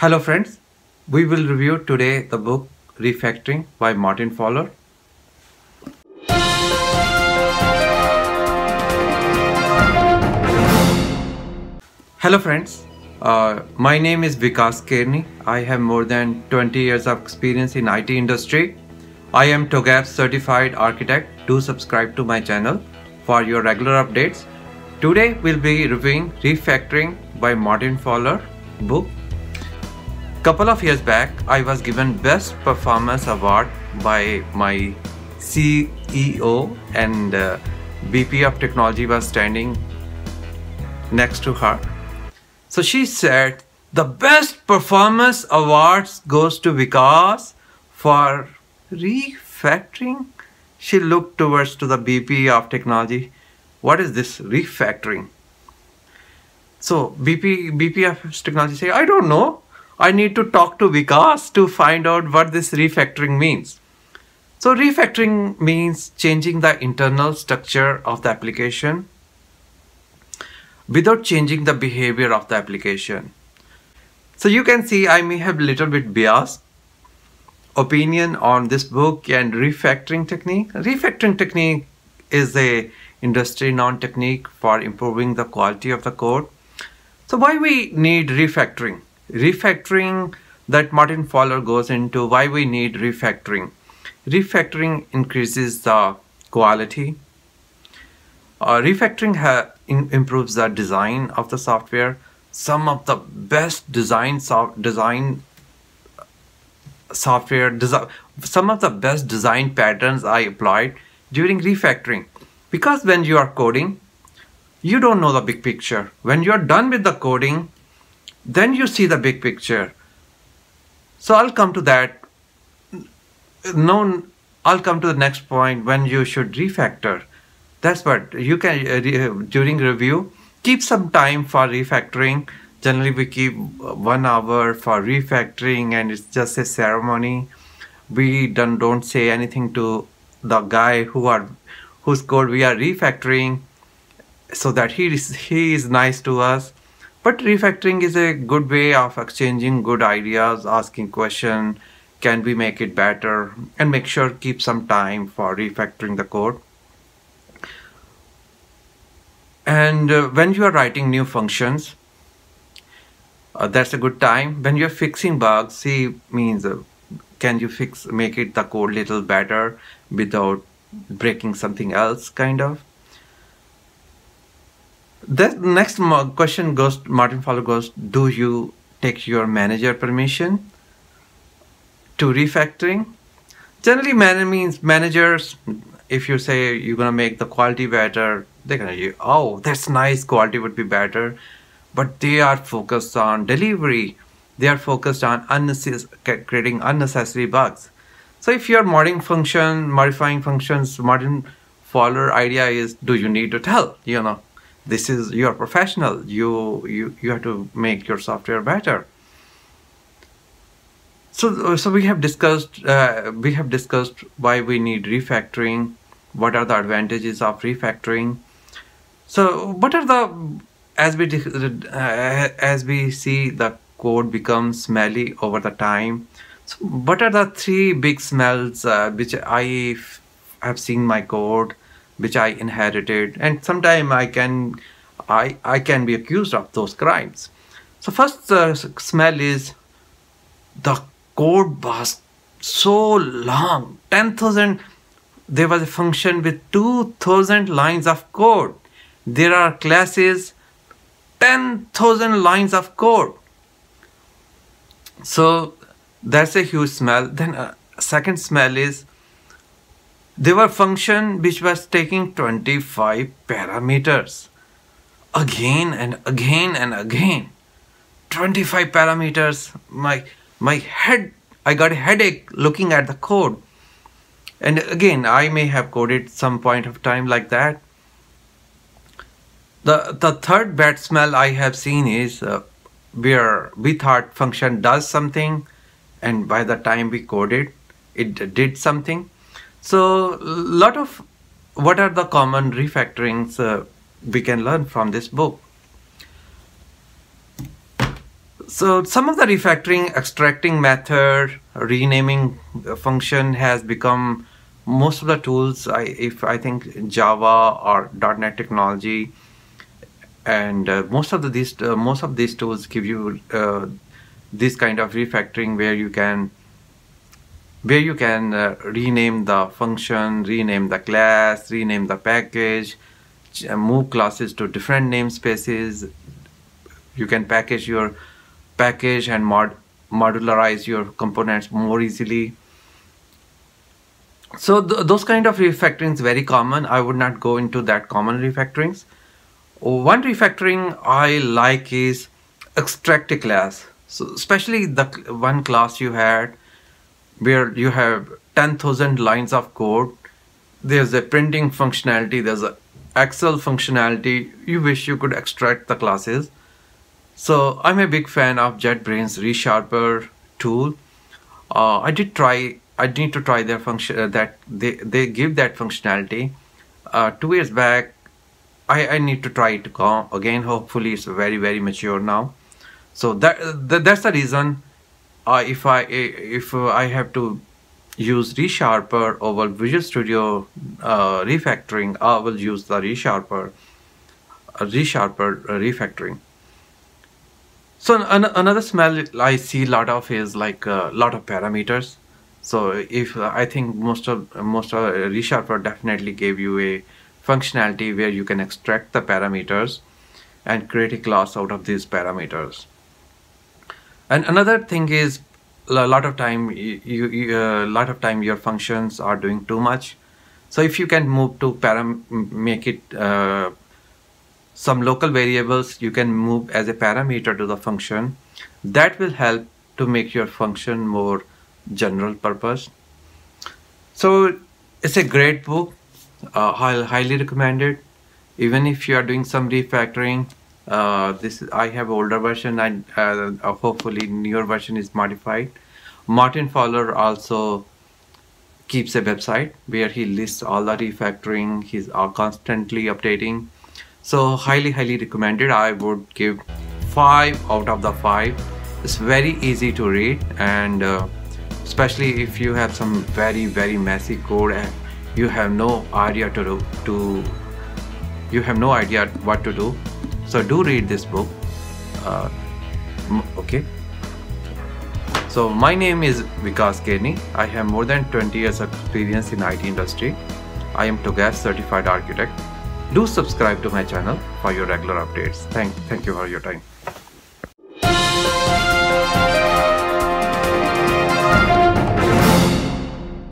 Hello friends, we will review today the book Refactoring by Martin Fowler. Hello friends, uh, my name is Vikas Kerni. I have more than 20 years of experience in IT industry. I am TOGAF certified architect. Do subscribe to my channel for your regular updates. Today we'll be reviewing Refactoring by Martin Fowler book Couple of years back, I was given Best Performance Award by my CEO and uh, VP of Technology was standing next to her. So she said, the best performance awards goes to Vikas for refactoring. She looked towards to the VP of Technology. What is this refactoring? So BP, BP of Technology say, I don't know. I need to talk to Vikas to find out what this refactoring means. So refactoring means changing the internal structure of the application without changing the behavior of the application. So you can see I may have a little bit biased opinion on this book and refactoring technique. Refactoring technique is a industry known technique for improving the quality of the code. So why we need refactoring? Refactoring that Martin Fowler goes into why we need refactoring. Refactoring increases the quality. Uh, refactoring in improves the design of the software. Some of the best design so design software desi some of the best design patterns I applied during refactoring because when you are coding you don't know the big picture when you're done with the coding then you see the big picture. So I'll come to that. No, I'll come to the next point when you should refactor. That's what you can uh, during review keep some time for refactoring. Generally, we keep one hour for refactoring, and it's just a ceremony. We don't don't say anything to the guy who are whose code we are refactoring, so that he is he is nice to us but refactoring is a good way of exchanging good ideas, asking question, can we make it better, and make sure keep some time for refactoring the code. And uh, when you are writing new functions, uh, that's a good time. When you're fixing bugs, see means uh, can you fix make it the code little better without breaking something else kind of the next question goes, Martin Fowler goes, do you take your manager permission to refactoring? Generally, man means managers, if you say you're going to make the quality better, they're going to, oh, that's nice, quality would be better. But they are focused on delivery. They are focused on unnecessary, creating unnecessary bugs. So if you're modding function, modifying functions, Martin Fowler idea is, do you need to tell, you know, this is you're professional you you you have to make your software better. So so we have discussed uh, we have discussed why we need refactoring what are the advantages of refactoring. So what are the as we uh, as we see the code becomes smelly over the time so what are the three big smells uh, which i have seen my code which I inherited, and sometimes I can, I I can be accused of those crimes. So first uh, smell is the code was so long, ten thousand. There was a function with two thousand lines of code. There are classes, ten thousand lines of code. So that's a huge smell. Then uh, second smell is there were function which was taking 25 parameters. Again and again and again. 25 parameters. My my head i got a headache looking at the code. And again i may have coded some point of time like that. The the third bad smell i have seen is uh, where we thought function does something and by the time we coded it did something so a lot of what are the common refactorings uh, we can learn from this book. So some of the refactoring extracting method, renaming function has become most of the tools I if I think Java or .NET technology and uh, most of the these uh, most of these tools give you uh, this kind of refactoring where you can where you can uh, rename the function, rename the class, rename the package, move classes to different namespaces. You can package your package and mod modularize your components more easily. So th those kind of refactoring is very common. I would not go into that common refactorings. One refactoring I like is extract a class. So especially the one class you had where you have 10,000 lines of code. There's a printing functionality. There's a Excel functionality. You wish you could extract the classes so I'm a big fan of JetBrains ReSharper tool. Uh, I did try. I need to try their function uh, that they they give that functionality. Uh, two years back, I I need to try it again. Hopefully, it's very very mature now. So that, that that's the reason. Uh, if I if I have to use ReSharper over Visual Studio uh, refactoring, I will use the ReSharper uh, ReSharper refactoring. So an another smell I see a lot of is like a lot of parameters. So if uh, I think most of most of uh, ReSharper definitely gave you a functionality where you can extract the parameters and create a class out of these parameters. And another thing is a lot of time you, you a uh, lot of time your functions are doing too much. So if you can move to param make it uh, some local variables you can move as a parameter to the function. That will help to make your function more general purpose. So it's a great book uh, I'll highly recommend it even if you are doing some refactoring uh, this I have older version and uh, hopefully newer version is modified. Martin Fowler also keeps a website where he lists all the refactoring. He's uh, constantly updating. So highly highly recommended. I would give five out of the five. It's very easy to read and uh, especially if you have some very very messy code and you have no idea to do to you have no idea what to do so do read this book uh, okay so my name is Vikas Kerni. I have more than 20 years of experience in IT industry. I am TOGAF certified architect do subscribe to my channel for your regular updates. Thank, thank you for your time.